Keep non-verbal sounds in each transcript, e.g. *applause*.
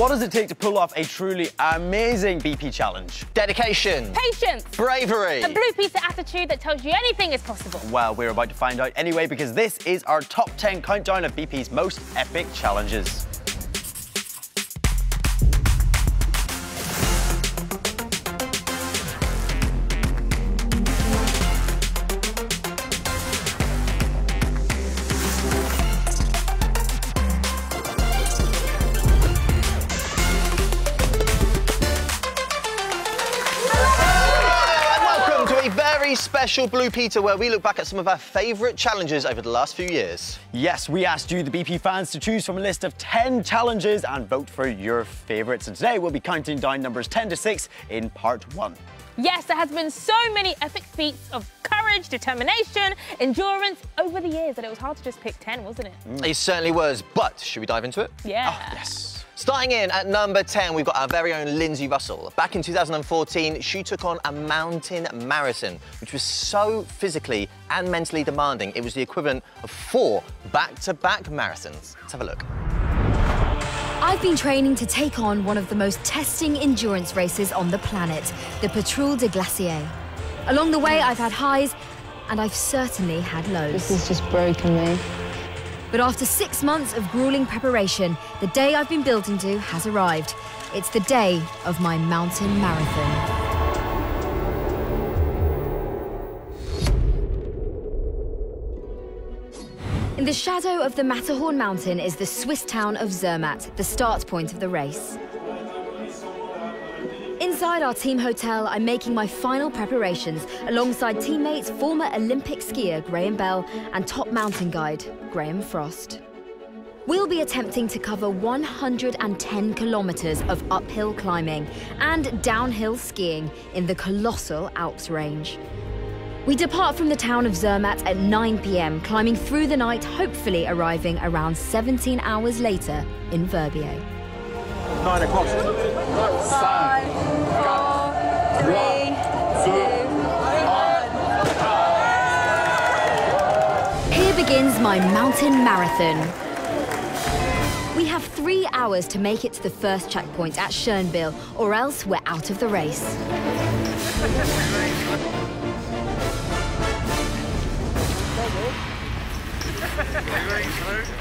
What does it take to pull off a truly amazing BP challenge? Dedication. Patience. Bravery. A blue piece of attitude that tells you anything is possible. Well, we're about to find out anyway because this is our top 10 countdown of BP's most epic challenges. Special Blue Peter where we look back at some of our favourite challenges over the last few years. Yes, we asked you, the BP fans, to choose from a list of 10 challenges and vote for your favourites. And today we'll be counting down numbers 10 to 6 in part 1. Yes, there has been so many epic feats of courage, determination, endurance over the years that it was hard to just pick 10, wasn't it? Mm. It certainly was, but should we dive into it? Yeah. Oh, yes. Starting in at number 10, we've got our very own Lindsey Russell. Back in 2014, she took on a mountain marathon, which was so physically and mentally demanding, it was the equivalent of four back-to-back -back marathons. Let's have a look. I've been training to take on one of the most testing endurance races on the planet, the Patrouille des Glaciers. Along the way, I've had highs, and I've certainly had lows. This has just broken me. But after six months of grueling preparation, the day I've been building to has arrived. It's the day of my mountain marathon. In the shadow of the Matterhorn mountain is the Swiss town of Zermatt, the start point of the race. Inside our team hotel, I'm making my final preparations alongside teammates former Olympic skier Graham Bell and top mountain guide Graham Frost. We'll be attempting to cover 110 kilometres of uphill climbing and downhill skiing in the colossal Alps range. We depart from the town of Zermatt at 9 pm, climbing through the night, hopefully arriving around 17 hours later in Verbier. Nine o'clock. Five, four, three, two, one. Here begins my mountain marathon. We have three hours to make it to the first checkpoint at Schönbiel, or else we're out of the race.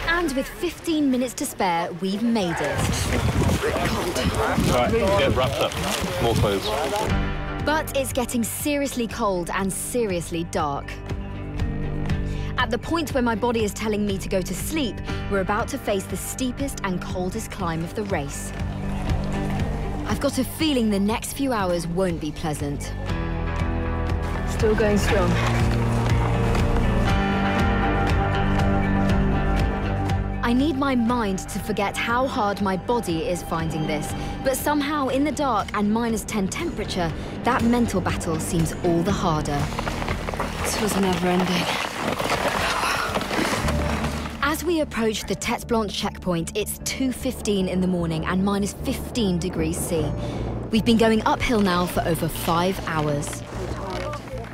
And with 15 minutes to spare, we've made it. Right, get wrapped up. More clothes. But it's getting seriously cold and seriously dark. At the point where my body is telling me to go to sleep, we're about to face the steepest and coldest climb of the race. I've got a feeling the next few hours won't be pleasant. Still going strong. I need my mind to forget how hard my body is finding this, but somehow in the dark and minus 10 temperature, that mental battle seems all the harder. This was never ending. As we approach the Tete Blanche checkpoint, it's 2.15 in the morning and minus 15 degrees C. We've been going uphill now for over five hours.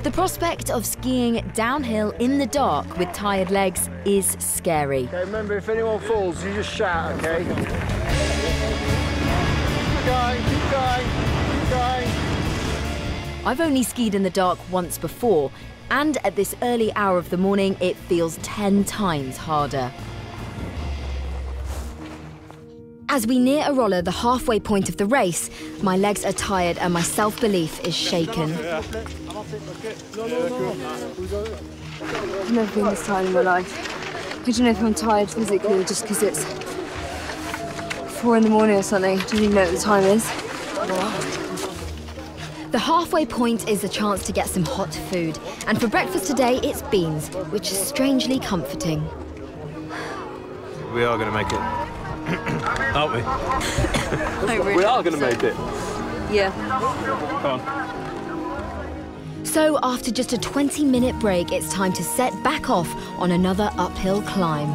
The prospect of skiing downhill in the dark with tired legs is scary. Okay, remember, if anyone falls, you just shout, okay? Keep going, keep going, keep going. I've only skied in the dark once before, and at this early hour of the morning, it feels 10 times harder. As we near Arolla, the halfway point of the race, my legs are tired and my self-belief is shaken. I've never been this tired in my life. I don't know if I'm tired physically or just because it's four in the morning or something. I don't even know what the time is. The halfway point is a chance to get some hot food. And for breakfast today, it's beans, which is strangely comforting. We are going to make it. *coughs* Aren't we? really we are going to make it. Yeah. Come on. So after just a 20-minute break, it's time to set back off on another uphill climb.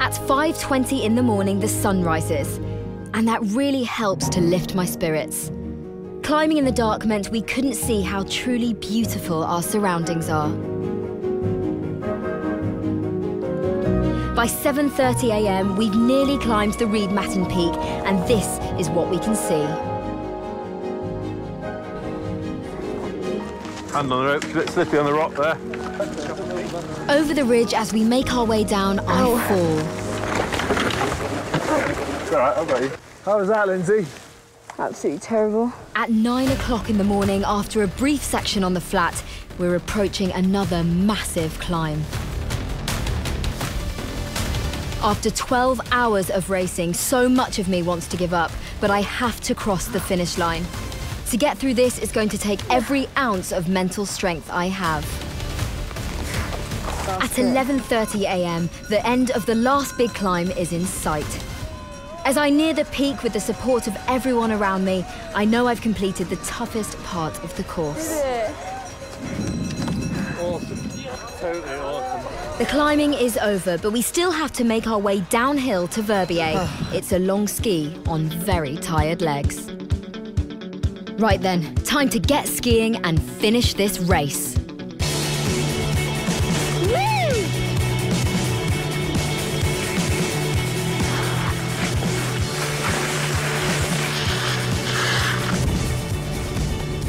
At 5.20 in the morning, the sun rises. and that really helps to lift my spirits. Climbing in the dark meant we couldn't see how truly beautiful our surroundings are. By 7:30 a.m., we've nearly climbed the Riedmatten Peak, and this is what we can see. Hand on the rope, a bit slippy on the rock there. Over the ridge, as we make our way down, I fall. Oh. It's all right, I've got you. How was that, Lindsey? Absolutely terrible. At nine o'clock in the morning, after a brief section on the flat, we're approaching another massive climb. After 12 hours of racing, so much of me wants to give up, but I have to cross the finish line. To get through this is going to take every ounce of mental strength I have. At 11:30 a.m., the end of the last big climb is in sight. As I near the peak with the support of everyone around me, I know I've completed the toughest part of the course. Awesome. Totally awesome. The climbing is over, but we still have to make our way downhill to Verbier. *sighs* it's a long ski on very tired legs. Right then, time to get skiing and finish this race.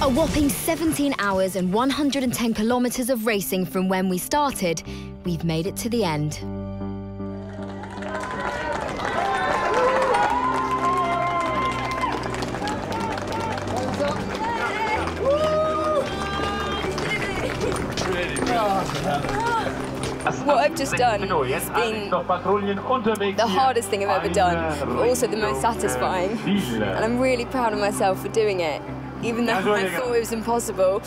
A whopping 17 hours and 110 kilometres of racing from when we started, we've made it to the end. What I've just done has been the hardest thing I've ever done, but also the most satisfying. And I'm really proud of myself for doing it, even though I thought it was impossible.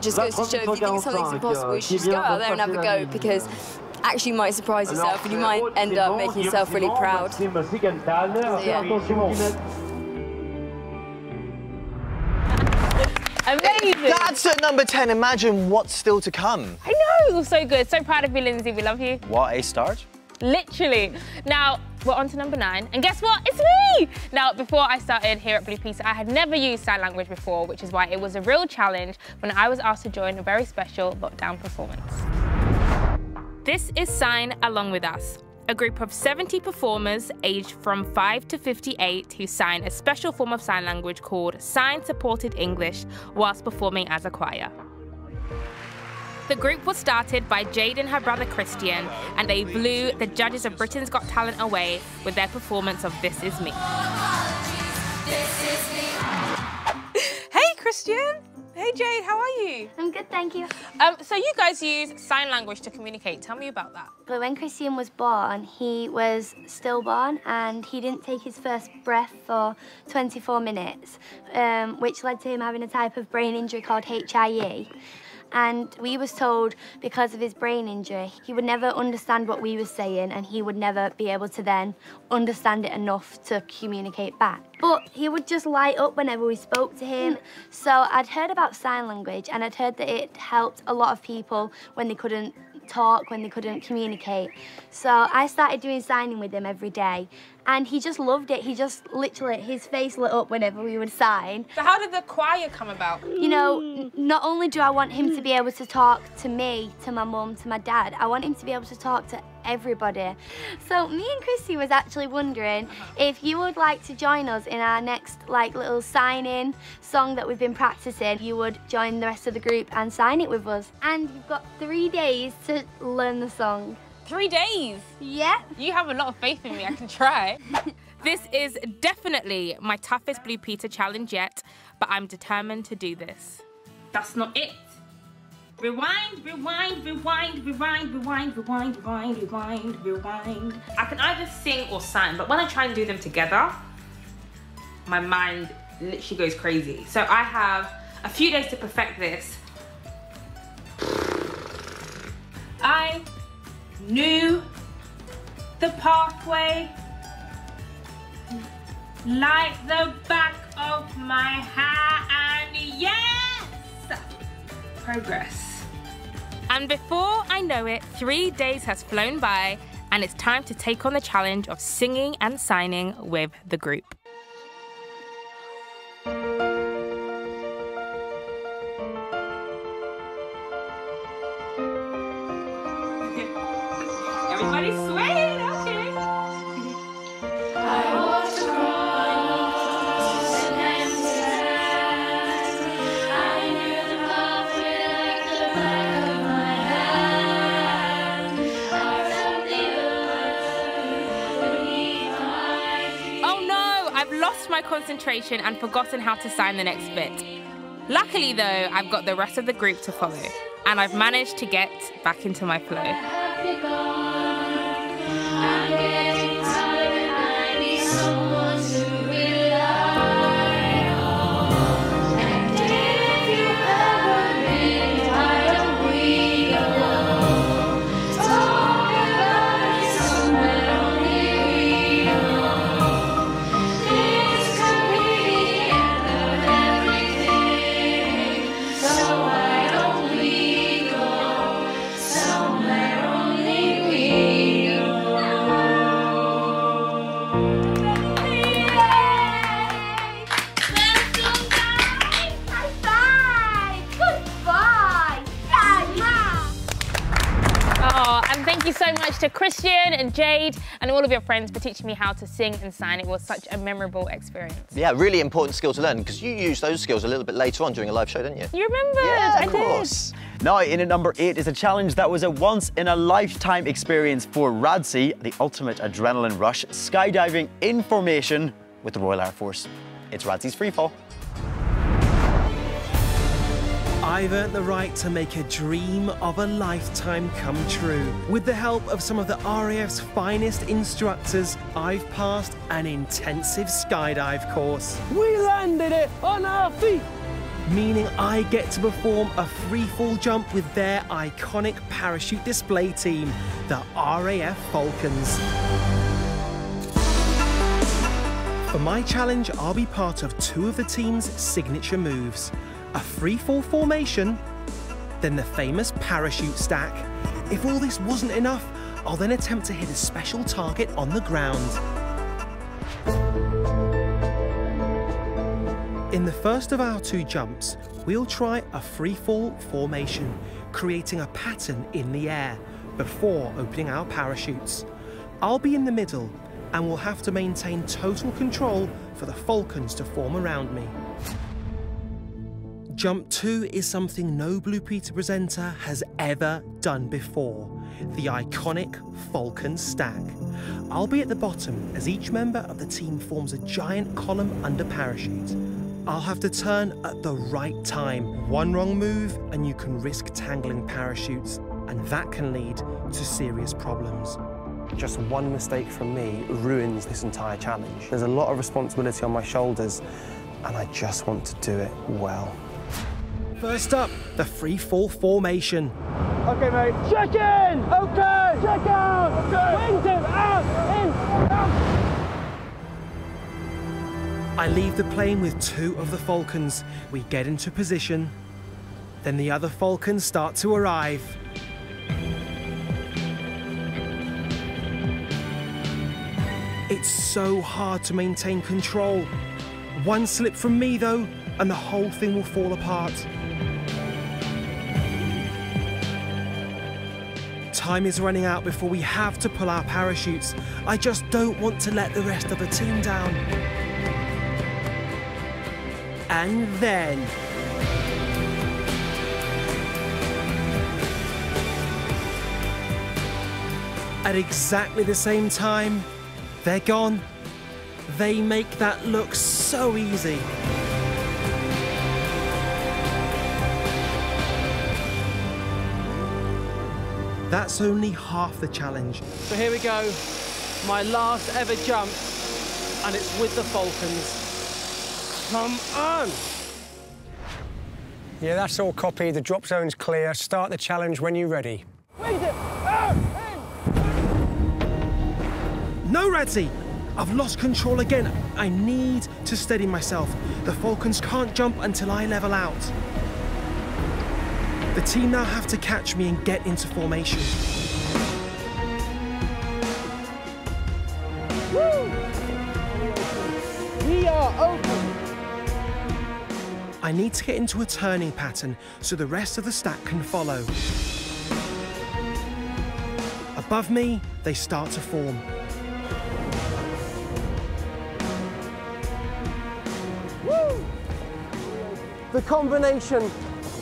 Just goes to show if you think something's impossible, you should just go out there and have a go because actually you might surprise yourself and you might end up making yourself really proud. So, yeah. Amazing. That's at number 10. Imagine what's still to come. I know, it was so good. So proud of you, Lindsey. We love you. What a start. Literally. Now, we're on to number nine. And guess what? It's me! Now, before I started here at Blue Peter, I had never used sign language before, which is why it was a real challenge when I was asked to join a very special lockdown performance. This is Sign Along With Us, a group of 70 performers aged from 5 to 58 who sign a special form of sign language called Sign Supported English whilst performing as a choir. The group was started by Jade and her brother Christian, and they blew the judges of Britain's Got Talent away with their performance of This Is Me. Hey, Christian. Hey, Jade, how are you? I'm good, thank you. Um, so you guys use sign language to communicate. Tell me about that. But when Christian was born, he was stillborn and he didn't take his first breath for 24 minutes, um, which led to him having a type of brain injury called HIE. And we was told because of his brain injury, he would never understand what we were saying and he would never be able to then understand it enough to communicate back. But he would just light up whenever we spoke to him. Mm. So I'd heard about sign language and I'd heard that it helped a lot of people when they couldn't talk, when they couldn't communicate. So I started doing signing with him every day and he just loved it. He just literally, his face lit up whenever we would sign. So how did the choir come about? You know, not only do I want him to be able to talk to me, to my mum, to my dad, I want him to be able to talk to everybody. So me and Chrissy was actually wondering if you would like to join us in our next like little sign-in song that we've been practicing. You would join the rest of the group and sign it with us. And you've got three days to learn the song. Three days. Yeah. You have a lot of faith in me. I can try. *laughs* this is definitely my toughest Blue Peter challenge yet, but I'm determined to do this. That's not it. Rewind, rewind, rewind, rewind, rewind, rewind, rewind, rewind, rewind. I can either sing or sign, but when I try and do them together, my mind literally goes crazy. So I have a few days to perfect this. I knew the pathway like the back of my hand. Yes! Progress. And before I know it, three days has flown by and it's time to take on the challenge of singing and signing with the group. Concentration and forgotten how to sign the next bit. Luckily though, I've got the rest of the group to follow and I've managed to get back into my flow. To Christian and Jade and all of your friends for teaching me how to sing and sign. It was such a memorable experience. Yeah, really important skill to learn because you used those skills a little bit later on during a live show, didn't you? You remember? Yeah, of I course. Did. Now, in at number eight is a challenge that was a once-in-a-lifetime experience for Radzi, the ultimate adrenaline rush, skydiving in formation with the Royal Air Force. It's Radzi's freefall. I've earned the right to make a dream of a lifetime come true. With the help of some of the RAF's finest instructors, I've passed an intensive skydive course. We landed it on our feet! Meaning I get to perform a freefall jump with their iconic parachute display team, the RAF Falcons. For my challenge, I'll be part of two of the team's signature moves a free-fall formation, then the famous parachute stack. If all this wasn't enough, I'll then attempt to hit a special target on the ground. In the first of our two jumps, we'll try a free-fall formation, creating a pattern in the air before opening our parachutes. I'll be in the middle and will have to maintain total control for the falcons to form around me. Jump 2 is something no Blue Peter presenter has ever done before the iconic Falcon Stack. I'll be at the bottom as each member of the team forms a giant column under parachute. I'll have to turn at the right time. One wrong move and you can risk tangling parachutes, and that can lead to serious problems. Just one mistake from me ruins this entire challenge. There's a lot of responsibility on my shoulders, and I just want to do it well. First up, the free fall formation. Okay, mate. Check in! Okay! Check out! Okay! Wingtip! Out! In! Out! I leave the plane with two of the Falcons. We get into position. Then the other Falcons start to arrive. It's so hard to maintain control. One slip from me, though, and the whole thing will fall apart. Time is running out before we have to pull our parachutes. I just don't want to let the rest of the team down. And then... At exactly the same time, they're gone. They make that look so easy. That's only half the challenge. So here we go, my last ever jump, and it's with the Falcons. Come on! Yeah, that's all copy. The drop zone's clear. Start the challenge when you're ready. No, Radzi! I've lost control again. I need to steady myself. The Falcons can't jump until I level out. The team now have to catch me and get into formation. Woo! We are open! I need to get into a turning pattern so the rest of the stack can follow. Above me, they start to form. Woo! The combination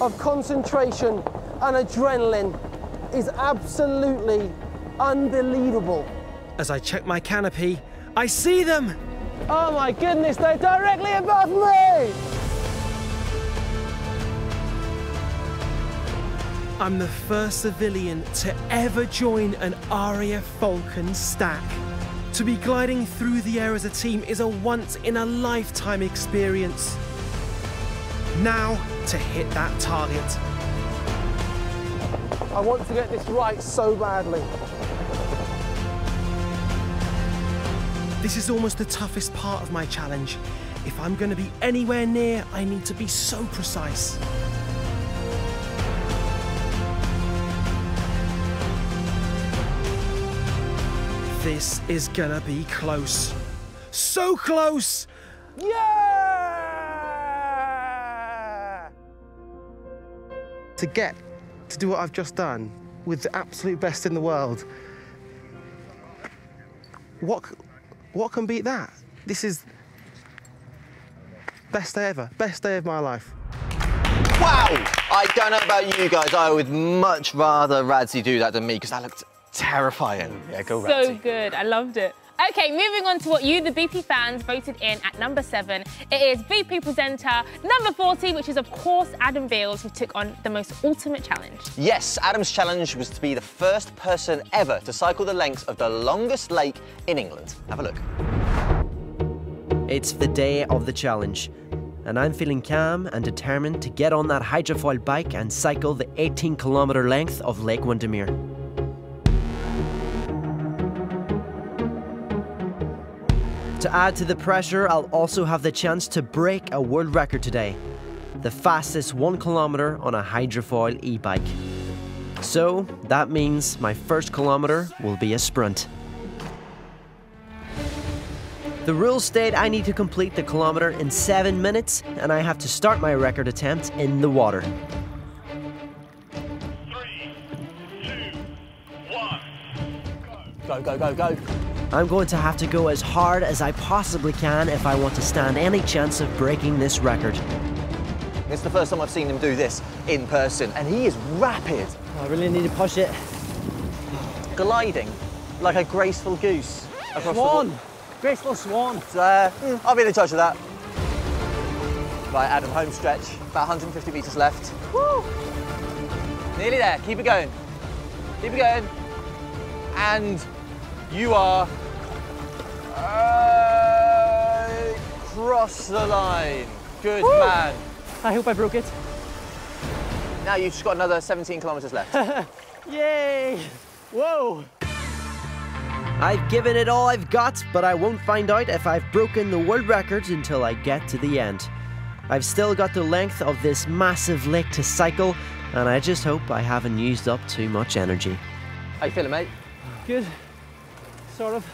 of concentration and adrenaline is absolutely unbelievable. As I check my canopy, I see them! Oh my goodness, they're directly above me! I'm the first civilian to ever join an RAF Falcon stack. To be gliding through the air as a team is a once in a lifetime experience. Now to hit that target. I want to get this right so badly. This is almost the toughest part of my challenge. If I'm going to be anywhere near, I need to be so precise. This is gonna be close. So close! Yeah! To get to do what I've just done with the absolute best in the world, what, what can beat that? This is best day ever, best day of my life. Wow! I don't know about you guys, I would much rather Radzi do that than me because that looked terrifying. Yeah, go Radzi. So good. I loved it. Okay, moving on to what you, the BP fans, voted in at number seven. It is BP presenter number 40, which is, of course, Adam Beales, who took on the most ultimate challenge. Yes, Adam's challenge was to be the first person ever to cycle the length of the longest lake in England. Have a look. It's the day of the challenge, and I'm feeling calm and determined to get on that hydrofoil bike and cycle the 18 kilometre length of Lake Windermere. To add to the pressure, I'll also have the chance to break a world record today the fastest one kilometre on a hydrofoil e bike. So that means my first kilometre will be a sprint. The rules state I need to complete the kilometre in 7 minutes and I have to start my record attempt in the water. Go, go, go, go. I'm going to have to go as hard as I possibly can if I want to stand any chance of breaking this record. It's the first time I've seen him do this in person, and he is rapid. I really need to push it. Gliding like a graceful goose. across the Swan! wa- Graceful swan. So, uh, mm, I'll be in touch with that. Right, Adam, home stretch. About 150 metres left. Woo! Nearly there. Keep it going. Keep it going. And you are uh, cross the line. Good Woo! man. I hope I broke it. Now you've just got another 17 kilometres left. *laughs* Yay! Whoa! I've given it all I've got, but I won't find out if I've broken the world record until I get to the end. I've still got the length of this massive lake to cycle, and I just hope I haven't used up too much energy. How you feeling, mate? Good. Sort of.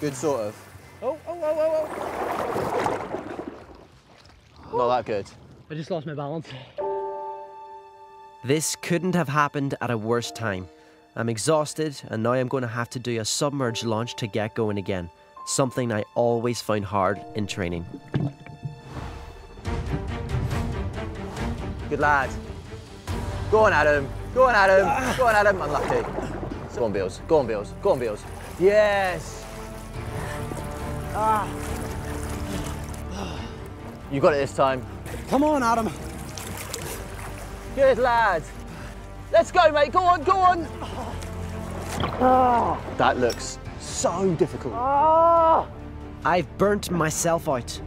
Good, sort of. Oh, oh, oh, oh, oh. Not that good. I just lost my balance. This couldn't have happened at a worse time. I'm exhausted, and now I'm going to have to do a submerged launch to get going again, something I always found hard in training. Good lad. Go on, Adam. Go on, Adam. Ah. Go on, Adam. Unlucky. Go on, Beales. Go on, Beales. Go on, Beales. Yes. Ah. You got it this time. Come on, Adam. Good lad. Let's go, mate. Go on, go on. Ah. That looks so difficult. Ah. I've burnt myself out.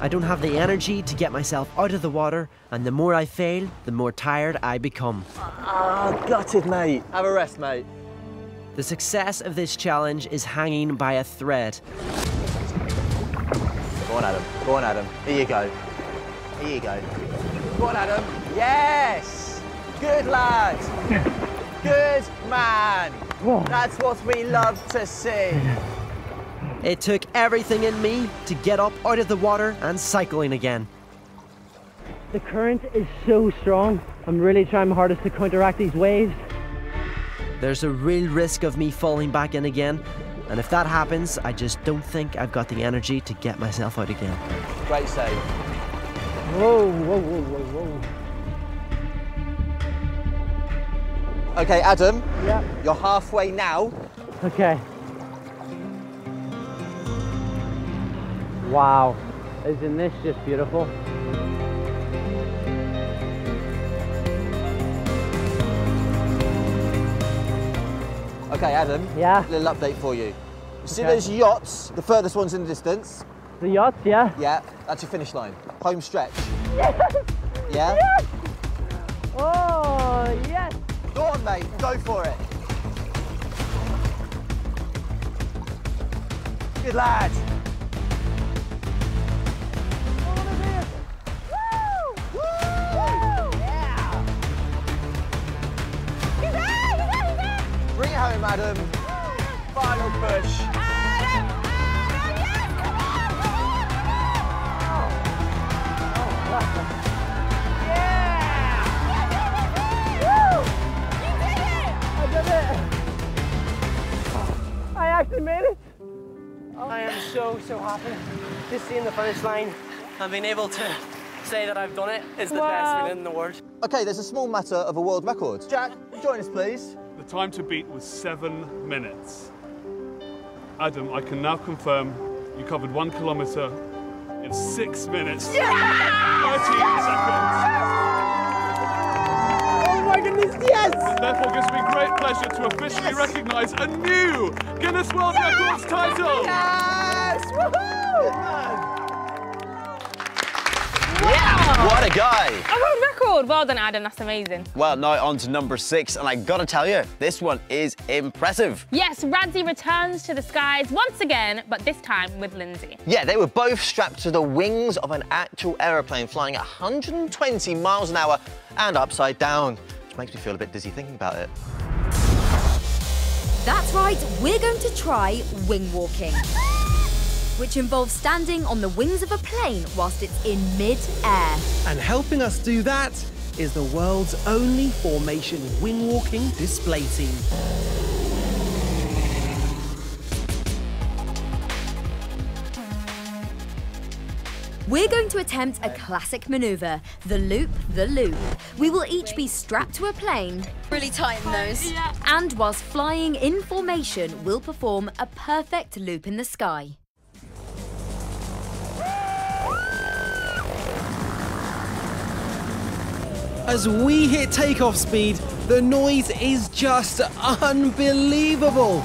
I don't have the energy to get myself out of the water, and the more I fail, the more tired I become. Ah, gutted, mate. Have a rest, mate. The success of this challenge is hanging by a thread. Go on, Adam. Go on, Adam. Here you go. Here you go. Go on, Adam. Yes. Good lad. *laughs* Good man. That's what we love to see. It took everything in me to get up out of the water and cycling again. The current is so strong. I'm really trying my hardest to counteract these waves. There's a real risk of me falling back in again, and if that happens, I just don't think I've got the energy to get myself out again. Great save. Whoa, whoa, whoa, whoa, whoa. Okay, Adam. Yeah. You're halfway now. Okay. Wow, isn't this just beautiful? Okay, Adam. Yeah? Little update for you. You see Okay. those yachts? The furthest ones in the distance? The yachts, yeah? Yeah, that's your finish line. Home stretch. Yes! Yeah? Yes! Oh, yes! Go on, mate. Go for it. Good lad. Bring it home, Adam. Final push. I did it! I actually made it! I am so, so happy. Just seeing the finish line and being able to say that I've done it is the best Wow. feeling in the world. Okay, there's a small matter of a world record. Jack, join us, please. The time to beat was seven minutes. Adam, I can now confirm you covered one kilometre in six minutes. 13 seconds. Oh my goodness, yes! And therefore gives me great pleasure to officially recognise a new Guinness World Records title. Yes! What a guy! A world record. Well done, Adam. That's amazing. Well, now on to number six, and I gotta tell you, this one is impressive. Yes, Radzi returns to the skies once again, but this time with Lindsey. Yeah, they were both strapped to the wings of an actual aeroplane flying at 120 miles an hour and upside down, which makes me feel a bit dizzy thinking about it. That's right, we're going to try wing walking, which involves standing on the wings of a plane whilst it's in mid-air. And helping us do that is the world's only formation wing walking display team. We're going to attempt a classic maneuver, the loop, the loop. We will each be strapped to a plane. Really tighten those. And whilst flying in formation, we'll perform a perfect loop in the sky. As we hit takeoff speed, the noise is just unbelievable.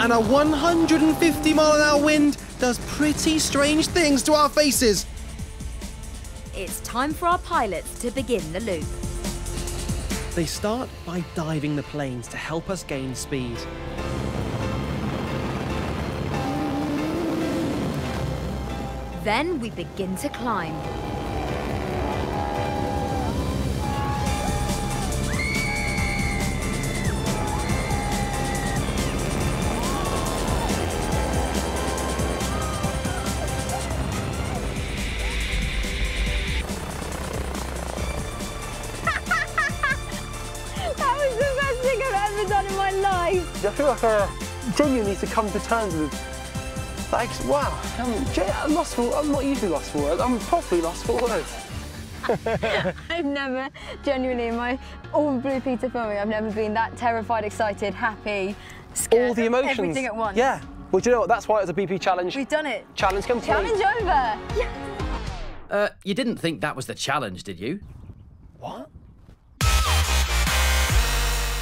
And a 150 mile an hour wind does pretty strange things to our faces. It's time for our pilots to begin the loop. They start by diving the planes to help us gain speed. Then we begin to climb. Like I genuinely need to come to terms with, like, wow, I'm, ge- I'm lost for, I'm not usually lost for words, I'm properly lost for words. *laughs* I've never, genuinely, in my all Blue Peter filming, I've never been that terrified, excited, happy, scared. All the emotions. Everything at once. Yeah. Well, do you know what? That's why it's a BP challenge. We've done it. Challenge complete. Challenge over. Yeah. Uh, you didn't think that was the challenge, did you? What?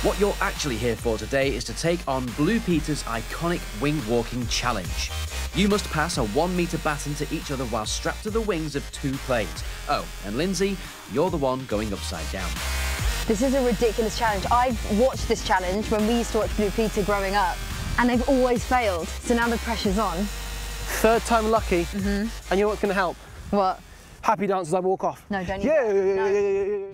What you're actually here for today is to take on Blue Peter's iconic wing walking challenge. You must pass a one metre baton to each other while strapped to the wings of two planes. Oh, and Lindsey, you're the one going upside down. This is a ridiculous challenge. I've watched this challenge when we used to watch Blue Peter growing up, and they've always failed. So now the pressure's on. Third time lucky. Mm-hmm. And you know what's going to help? What? Happy dance as I walk off. No, don't you? Yeah, yeah, yeah, yeah, yeah, yeah.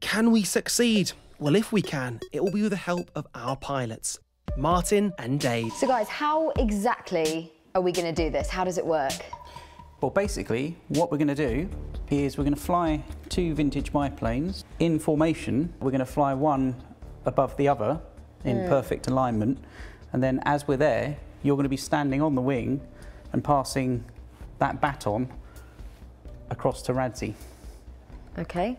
Can we succeed? Well, if we can, it will be with the help of our pilots, Martin and Dave. So guys, how exactly are we going to do this? How does it work? Well, basically, what we're going to do is we're going to fly two vintage biplanes in formation. We're going to fly one above the other in Mm. perfect alignment. And then as we're there, you're going to be standing on the wing and passing that baton across to Radzi. Okay.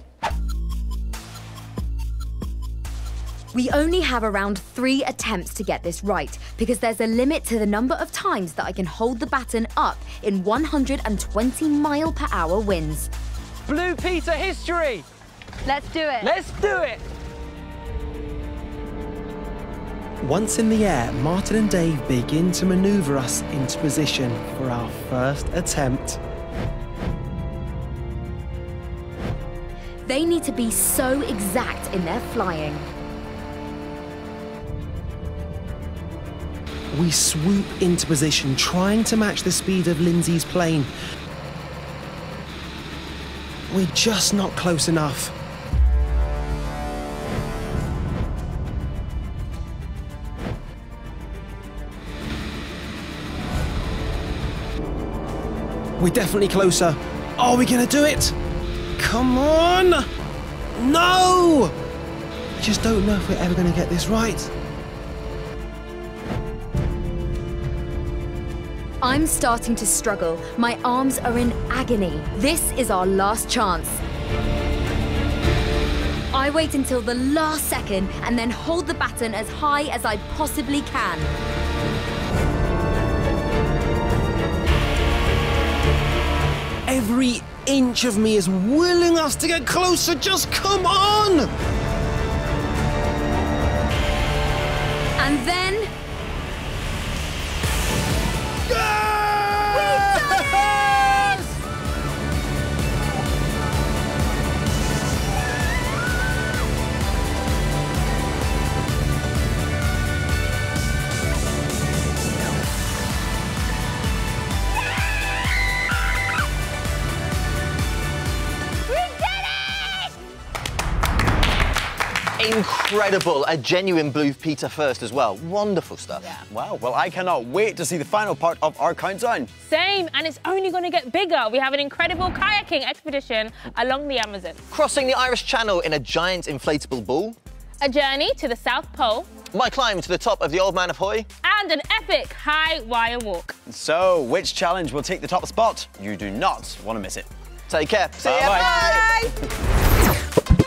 We only have around three attempts to get this right, because there's a limit to the number of times that I can hold the baton up in 120 mile per hour winds. Blue Peter history! Let's do it. Let's do it! Once in the air, Martin and Dave begin to maneuver us into position for our first attempt. They need to be so exact in their flying. We swoop into position, trying to match the speed of Lindsay's plane. We're just not close enough. We're definitely closer. Are we gonna do it? Come on! No! I just don't know if we're ever gonna get this right. I'm starting to struggle. My arms are in agony. This is our last chance. I wait until the last second and then hold the baton as high as I possibly can. Every inch of me is willing us to get closer. Just come on! Incredible, a genuine Blue Peter first as well. Wonderful stuff. Yeah. Wow, well, I cannot wait to see the final part of our countdown. Same, and it's only going to get bigger. We have an incredible kayaking expedition along the Amazon. Crossing the Irish Channel in a giant inflatable ball. A journey to the South Pole. My climb to the top of the Old Man of Hoy. And an epic high wire walk. So, which challenge will take the top spot? You do not want to miss it. Take care. See Bye ya. -bye. Bye.